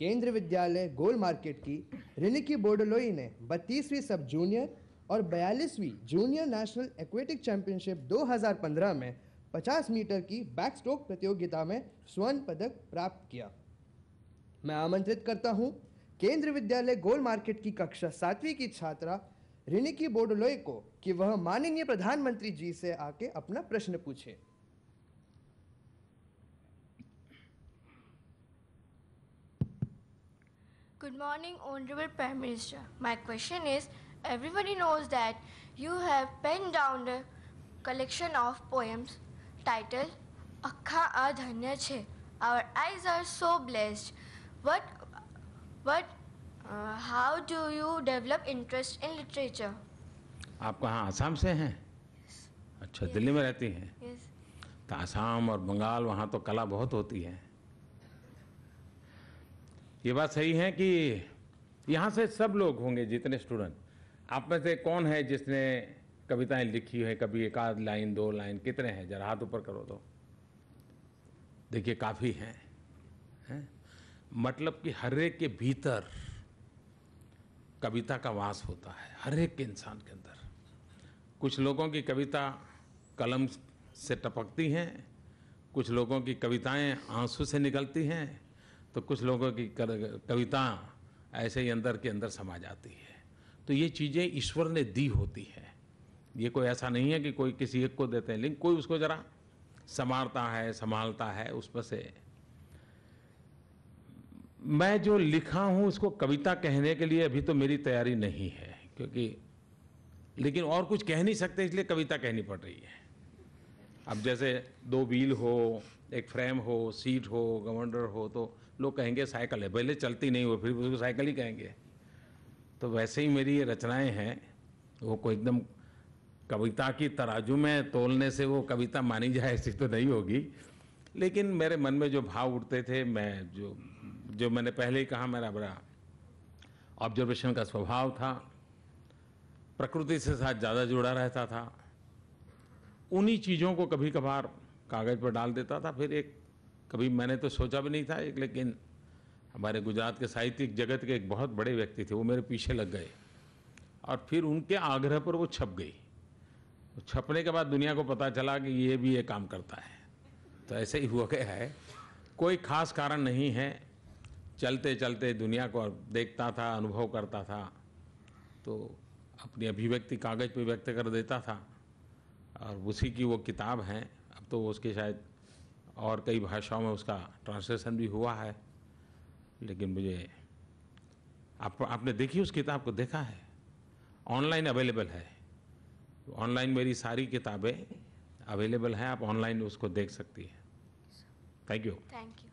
केंद्र विद्यालय गोल मार्केट की रिनिकी बोर्डोलोई ने बत्तीसवीं सब जूनियर और बयालीसवीं जूनियर नेशनल एक्वेटिक चैंपियनशिप 2015 में 50 मीटर की बैक स्ट्रोक प्रतियोगिता में स्वर्ण पदक प्राप्त किया। मैं आमंत्रित करता हूँ केंद्र विद्यालय गोल मार्केट की कक्षा सातवीं की छात्रा रिनिकी बोडोलोई को कि वह माननीय प्रधानमंत्री जी से आके अपना प्रश्न पूछे। Good morning, Honorable Prime Minister. My question is Everybody knows that you have penned down a collection of poems titled Akha Adhanya Che. Our eyes are so blessed. What, what, uh, how do you develop interest in literature? आप कहाँ आसाम से हैं अच्छा दिल्ली में रहती हैं Yes. तो आसाम और बंगाल वहाँ तो कला बहुत होती है ये बात सही है कि यहाँ से सब लोग होंगे जितने स्टूडेंट आप में से कौन है जिसने कविताएँ लिखी है? कभी एक आध लाइन, दो लाइन, कितने हैं? जरा हाथ ऊपर करो तो। देखिए, काफ़ी हैं हैं? मतलब कि हर एक के भीतर कविता का वास होता है, हर एक के इंसान के अंदर। कुछ लोगों की कविता कलम से टपकती हैं, कुछ लोगों की कविताएँ आँसू से निकलती हैं तो कुछ लोगों की कविता ऐसे ही अंदर के अंदर समा जाती है। तो ये चीज़ें ईश्वर ने दी होती है। ये कोई ऐसा नहीं है कि कोई किसी एक को देते हैं, लेकिन कोई उसको ज़रा संवारता है, संभालता है उसमें से। मैं जो लिखा हूँ, उसको कविता कहने के लिए अभी तो मेरी तैयारी नहीं है, क्योंकि लेकिन और कुछ कह नहीं सकते, इसलिए कविता कहनी पड़ रही है। अब जैसे दो व्हील हो, एक फ्रेम हो, सीट हो, गवर्नर हो तो लोग कहेंगे साइकिल है। पहले चलती नहीं हो फिर उसको साइकिल ही कहेंगे। तो वैसे ही मेरी ये रचनाएँ हैं। वो कोई एकदम कविता की तराजू में तोलने से वो कविता मानी जाए ऐसी तो नहीं होगी। लेकिन मेरे मन में जो भाव उठते थे, मैं जो जो मैंने पहले ही कहा, मेरा बड़ा ऑब्जर्वेशन का स्वभाव था। प्रकृति से साथ ज़्यादा जुड़ा रहता था। उन्हीं चीज़ों को कभी कभार कागज़ पर डाल देता था, फिर एक कभी मैंने तो सोचा भी नहीं था एक, लेकिन हमारे गुजरात के साहित्यिक जगत के एक बहुत बड़े व्यक्ति थे, वो मेरे पीछे लग गए। और फिर उनके आग्रह पर वो छप गई। छपने के बाद दुनिया को पता चला कि ये भी ये काम करता है। तो ऐसे ही हुआ गया है। कोई खास कारण नहीं है। चलते चलते दुनिया को देखता था, अनुभव करता था तो अपनी अभिव्यक्ति कागज़ पर व्यक्त कर देता था। और उसी की वो किताब है। अब तो उसके शायद और कई भाषाओं में उसका ट्रांसलेशन भी हुआ है। लेकिन मुझे आप, आपने देखी उस किताब को? देखा है। ऑनलाइन अवेलेबल है। ऑनलाइन मेरी सारी किताबें अवेलेबल हैं। आप ऑनलाइन उसको देख सकती हैं। Thank you thank you.